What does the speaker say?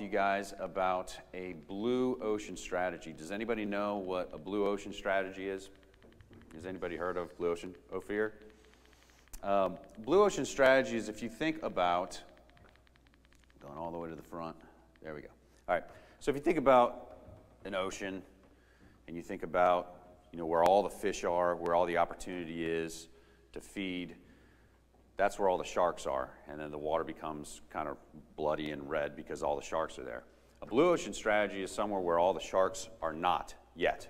guys about a blue ocean strategy. Does anybody know what a blue ocean strategy is? Has anybody heard of blue ocean? Ophir? Um, blue ocean strategy is if you think about, going all the way to the front, there we go. All right, so if you think about an ocean and you think about you know, where all the fish are, where all the opportunity is to feed, that's where all the sharks are. And then the water becomes kind of bloody and red because all the sharks are there. A blue ocean strategy is somewhere where all the sharks are not yet.